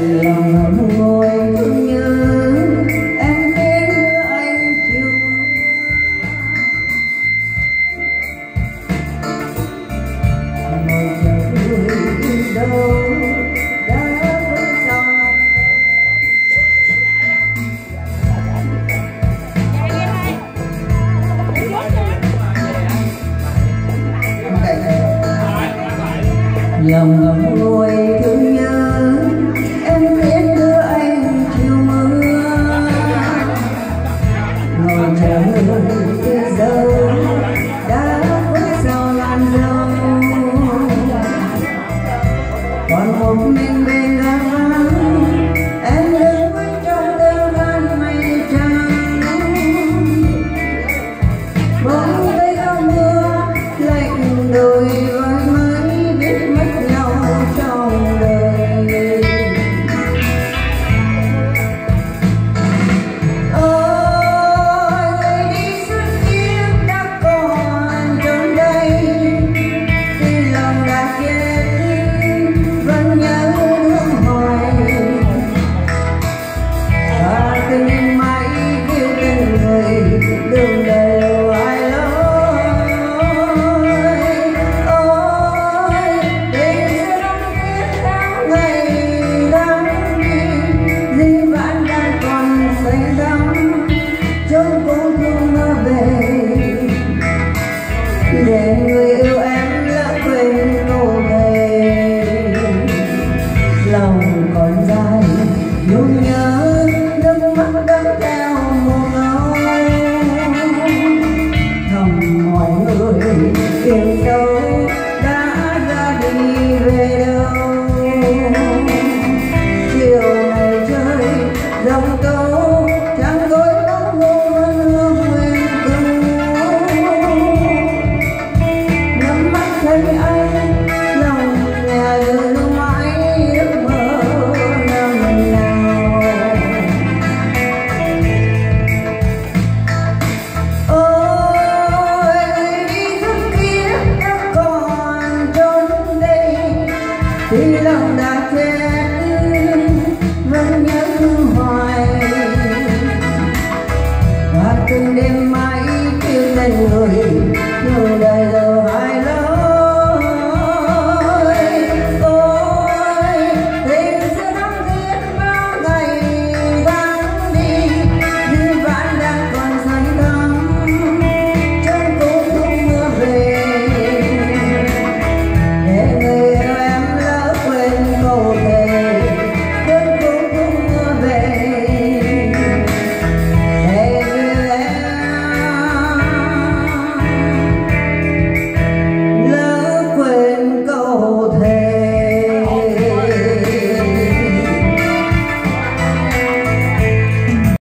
lòng ngồi thương nhớ em đến anh chiều ngồi chờ vui đâu đã vẫn trong lòng ngồi thương 命令。để người yêu em lãng quên cô về. Lòng còn dài nhung nhớ khi lòng đã kết vẫn nhớ hoài và từng đêm mãi tiếng tên người thương đời đời